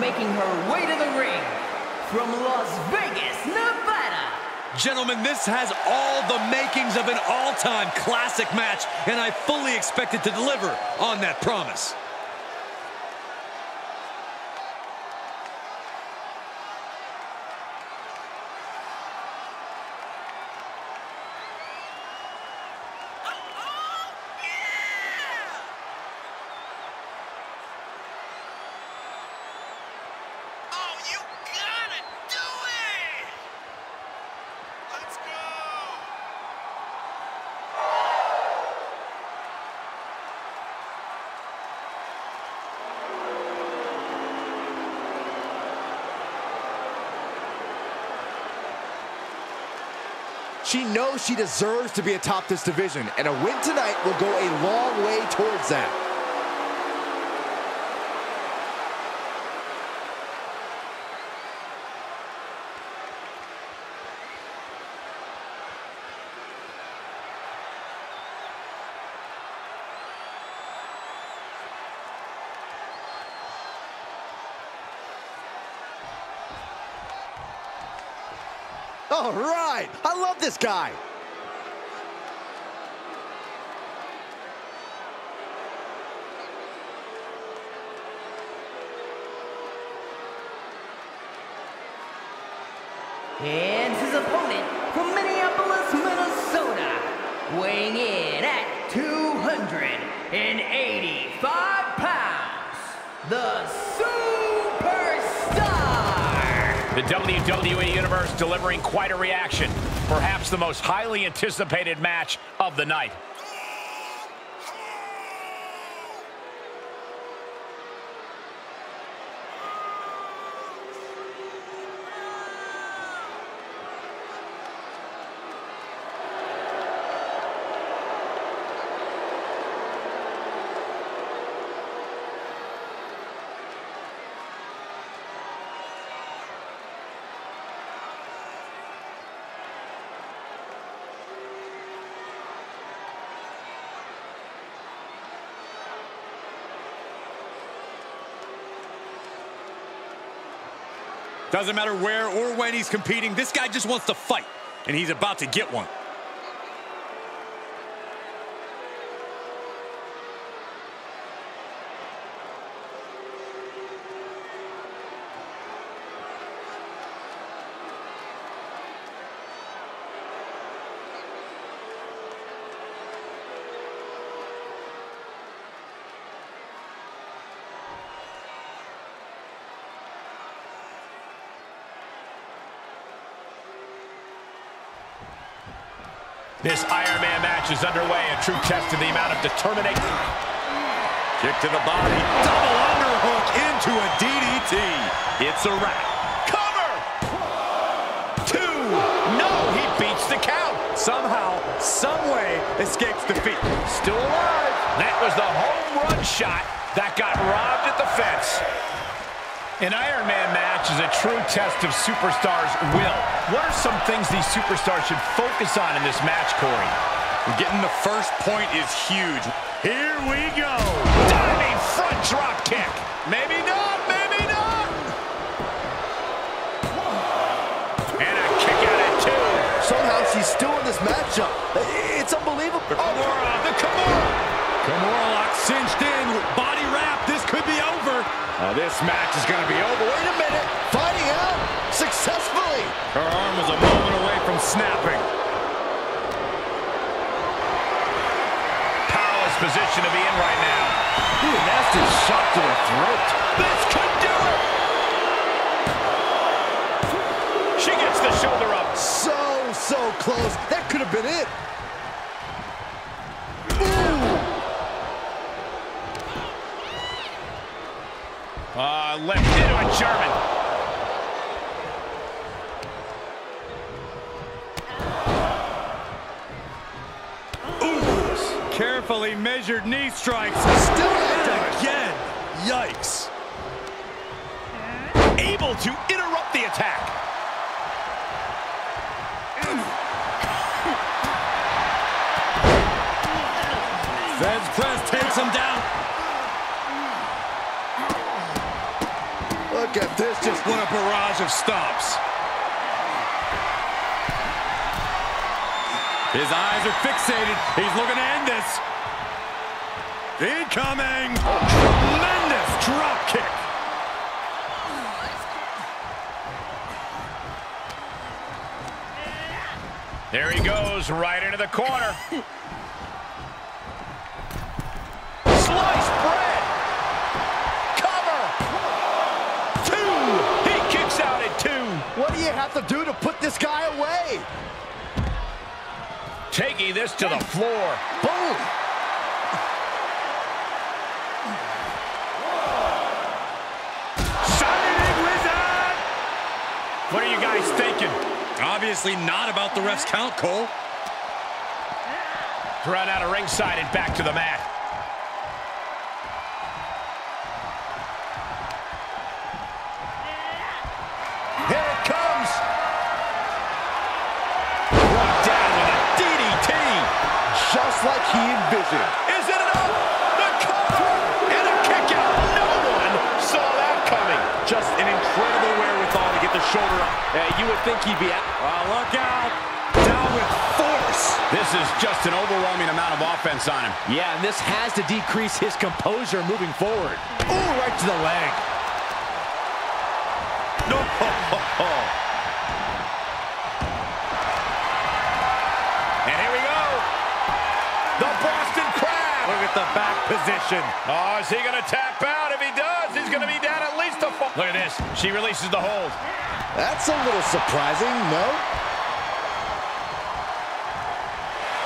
making her way to the ring from Las Vegas, Nevada. Gentlemen, this has all the makings of an all-time classic match, and I fully expect it to deliver on that promise. She knows she deserves to be atop this division, and a win tonight will go a long way towards that. All right. I love this guy. And his opponent from Minneapolis, Minnesota, weighing in at 285 pounds, the The WWE Universe delivering quite a reaction. Perhaps the most highly anticipated match of the night. Doesn't matter where or when he's competing, this guy just wants to fight, and he's about to get one. This Iron Man match is underway, a true test of the amount of determination. Kick to the body, double underhook into a DDT. It's a wrap. Cover! Two! No, he beats the count. Somehow, someway, escapes defeat. Still alive. That was the home run shot that got robbed. An Iron Man match is a true test of superstars' will. What are some things these superstars should focus on in this match, Corey? Getting the first point is huge. Here we go. Diving front drop kick. Maybe not, maybe not. And a kick out at two. Somehow she's still in this matchup. It's unbelievable. The Kimura, the Kimura. Kimura lock cinched in with body wrap. This could be over. Uh, this match is going to be over. Wait a minute. Fighting out successfully. Her arm was a moment away from snapping. Powerless position to be in right now. Ooh, nasty shot to the throat. This could do it. She gets the shoulder up. So, so close. That could have been it. Uh, left into a German. Carefully measured knee strikes. Still active. again. Yikes. Able to interrupt the attack. Feds press takes him down. Look at this, just What a barrage of stomps. His eyes are fixated. He's looking to end this. Incoming. Tremendous drop kick. There he goes, right into the corner. have to do to put this guy away? Taking this to the floor. Boom! Shining Wizard! What are you guys thinking? Obviously not about the ref's count, Cole. Run out of ringside and back to the mat. Just like he envisioned. Is it enough? The cover and a kick out. No one saw that coming. Just an incredible wherewithal to get the shoulder up. you would think he'd be out. Well, uh, look out. Down with force. This is just an overwhelming amount of offense on him. Yeah, and this has to decrease his composure moving forward. Ooh, right to the leg. No. Oh, at the back position. Oh, is he going to tap out? If he does, he's going to be down at least a foot. Look at this. She releases the hold. That's a little surprising, no?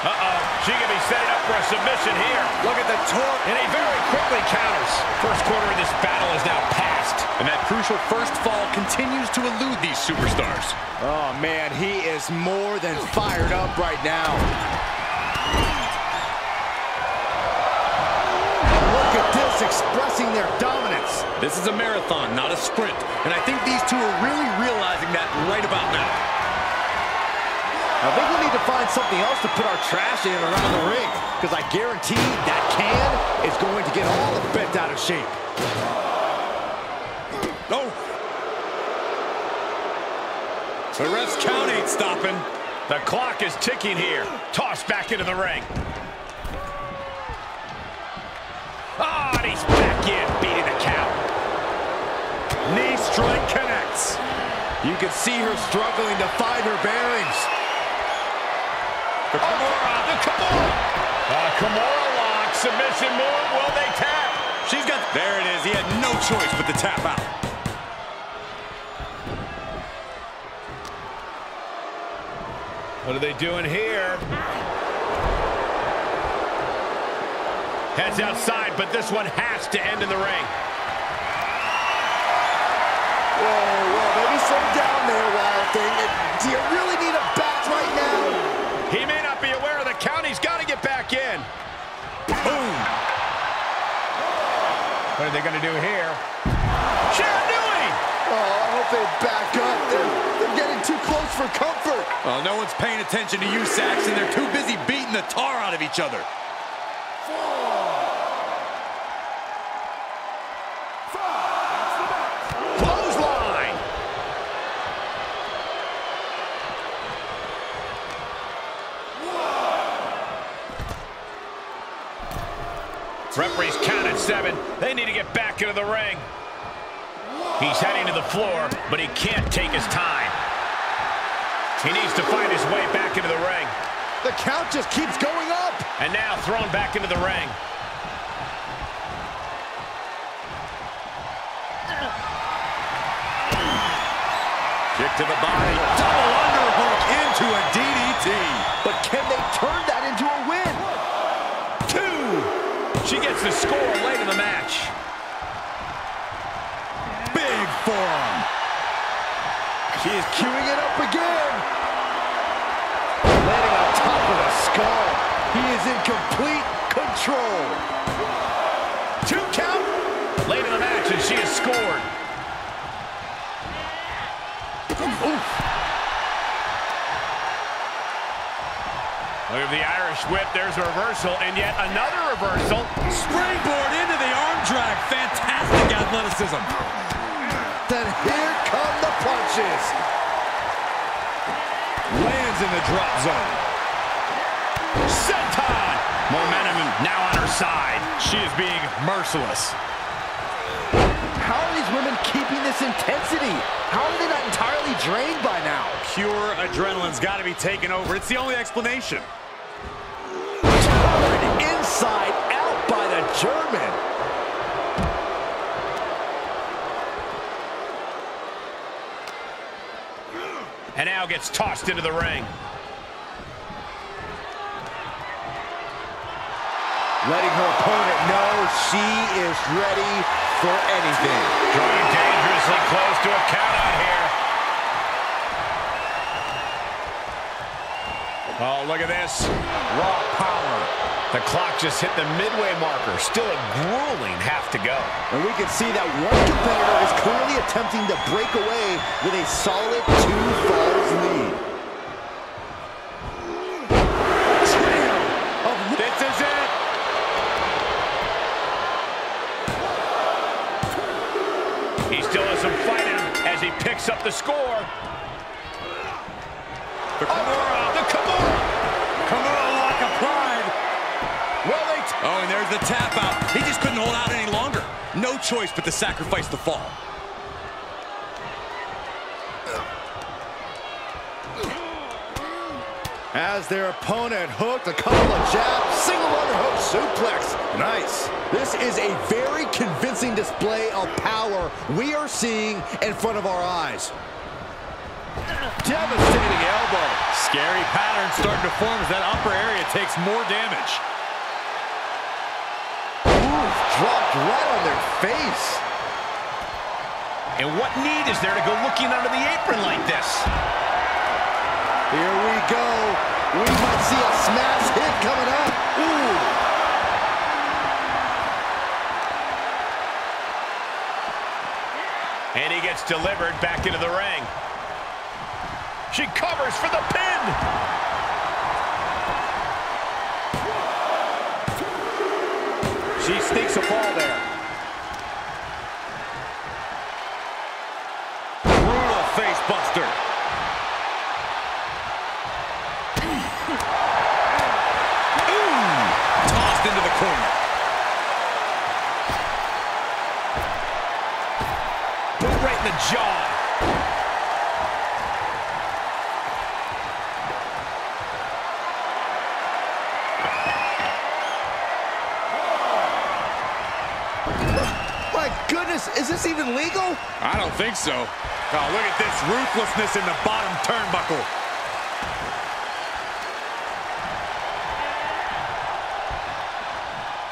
Uh-oh. She could be setting up for a submission here. Look at the torque. And he very quickly counters. First quarter of this battle is now past. And that crucial first fall continues to elude these superstars. Oh, man, he is more than fired up right now. This, expressing their dominance. This is a marathon, not a sprint. And I think these two are really realizing that right about now. I think we need to find something else to put our trash in around the ring, because I guarantee that can is going to get all the bent out of shape. Oh. The ref's count ain't stopping. The clock is ticking here. Tossed back into the ring. You can see her struggling to find her bearings. The Kimura, the Kimura. Uh, Kimura lock, submission move. Will they tap? She's got... There it is. He had no choice but to tap out. What are they doing here? Heads outside, but this one has to end in the ring. Whoa, whoa, maybe slow down there, Wild Thing. Do you really need a bat right now? He may not be aware of the count. He's got to get back in. Boom. What are they going to do here? Shiranui! Oh, I hope they back up. They're, they're getting too close for comfort. Well, no one's paying attention to you, Saxton. They're too busy beating the tar out of each other. Clothesline! Referees counted seven. They need to get back into the ring. He's heading to the floor, but he can't take his time. He needs to find his way back into the ring. The count just keeps going up. And now thrown back into the ring. Kick to the body. Double underhook into a DDT. The score late in the match. Big forearm. She is queuing it up again. Landing on top of the skull. He is in complete control. Two count. Late in the match, and she has scored. Look at the Irish whip. There's a reversal, and yet another reversal. Springboard into the arm drag. Fantastic athleticism. Then here come the punches. Lands in the drop zone. Senton! Momentum now on her side. She is being merciless. How are these women keeping this intensity? How are they not entirely drained by now? Pure adrenaline's got to be taken over. It's the only explanation. And now gets tossed into the ring. Letting her opponent know she is ready for anything. Drawing dangerously close to a count out here. Oh, look at this. Raw power. The clock just hit the midway marker. Still a grueling half to go. And we can see that one competitor is clearly attempting to break away with a solid two falls lead. This is it. He still has some fight in him as he picks up the score. Oh, and there's the tap out. He just couldn't hold out any longer. No choice but to sacrifice the fall. As their opponent hooked a couple of jabs, single underhook suplex. Nice. This is a very convincing display of power we are seeing in front of our eyes. Devastating elbow. Scary pattern starting to form as that upper area takes more damage. Dropped right on their face. And what need is there to go looking under the apron like this? Here we go. We might see a smash hit coming up. Ooh. And he gets delivered back into the ring. She covers for the pin. She sneaks a fall there. Brutal face buster. Ooh! Tossed into the corner. This even legal? I don't think so. Oh, look at this ruthlessness in the bottom turnbuckle.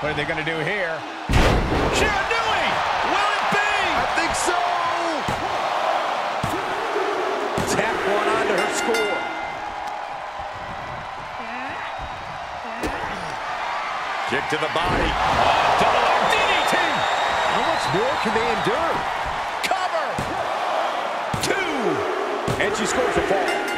What are they going to do here? Shiranui! Will it be? I think so. Tap one onto her score. Kick to the body. Oh, more can they endure? Cover! Two! And she scores a fall.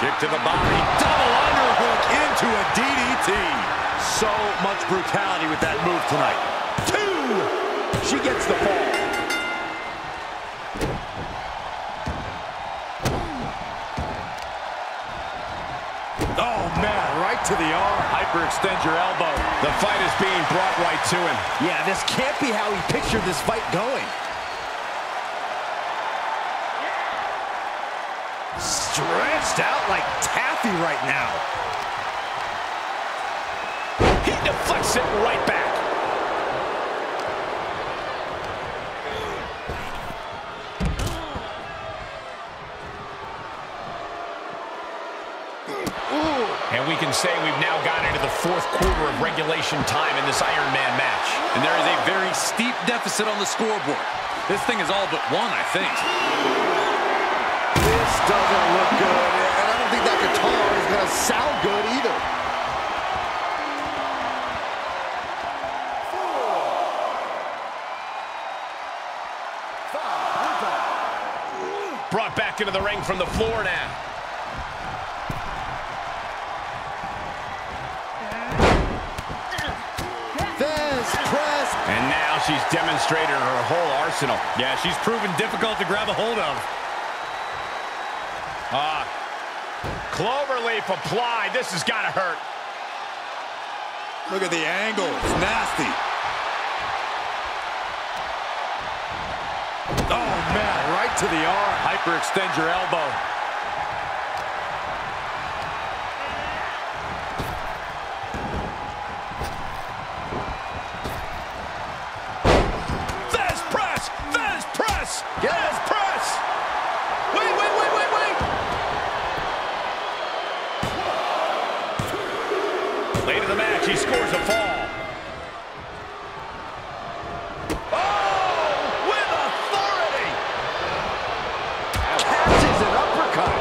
Kick to the body. Double underhook into a DDT. So much brutality with that move tonight. Two. She gets the fall. Right to the arm. Hyperextend your elbow. The fight is being brought right to him. Yeah, this can't be how he pictured this fight going. Stretched out like taffy right now. He deflects it right back. And we can say we've now got into the fourth quarter of regulation time in this Iron Man match. And there is a very steep deficit on the scoreboard. This thing is all but one, I think. This doesn't look good, and I don't think that guitar is going to sound good either. Brought back into the ring from the floor now. She's demonstrated her whole arsenal. Yeah, she's proven difficult to grab a hold of. Ah, cloverleaf applied. This has got to hurt. Look at the angle. It's nasty. Oh, man, right to the arm. Hyperextend your elbow. Late in the match, he scores a fall. Oh, with authority. Catches an uppercut.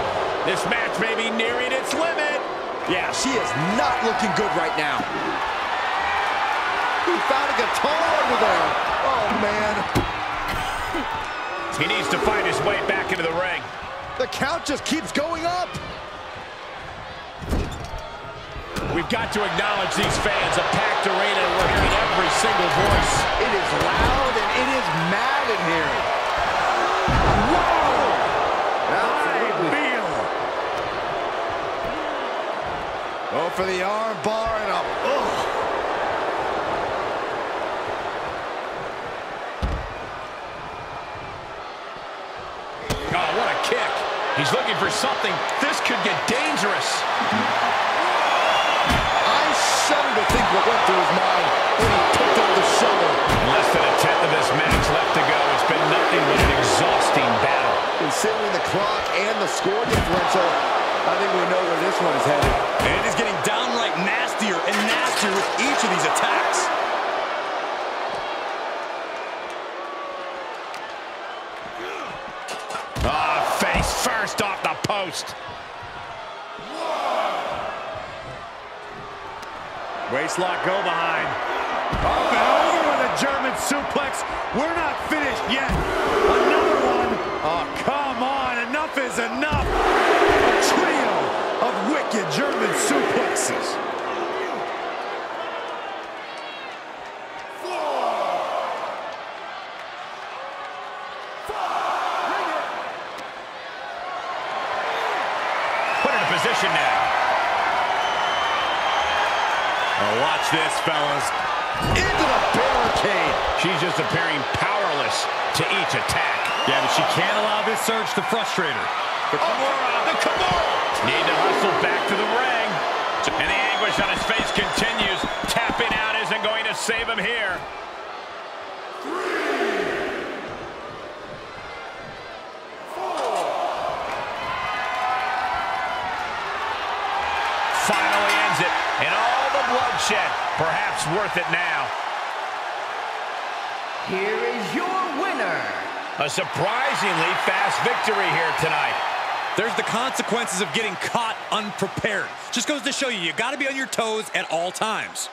This match may be nearing its limit. Yeah, she is not looking good right now. He found a guitar over there. Oh, man. He needs to find his way back into the ring. The count just keeps going up. We've got to acknowledge these fans, a packed arena, and we're hearing every single voice. It is loud and it is mad in here. Whoa! Absolutely. Go for the arm bar and a... Ugh. Oh, what a kick. He's looking for something. This could get dangerous. What went through his mind when he picked up the shovel. Less than a tenth of this match left to go. It's been nothing but an exhausting battle. Considering the clock and the score differential, I think we know where this one is headed. And it is getting downright nastier and nastier with each of these attacks. Ah, face first off the post. Waistlock go behind. Up and over with a German suplex. We're not finished yet. Another one. Oh, come on. Enough is enough. A trio of wicked German suplexes. Put in a position now. Oh, watch this, fellas. Into the barricade. She's just appearing powerless to each attack. Yeah, but she can't allow this surge to frustrate her. The oh, Kimura, the Kimura. Need to hustle back to the ring. And the anguish on his face continues. Tapping out isn't going to save him here. Finally ends it. And all the bloodshed. Perhaps worth it now. Here is your winner. A surprisingly fast victory here tonight. There's the consequences of getting caught unprepared. Just goes to show you, you got to be on your toes at all times.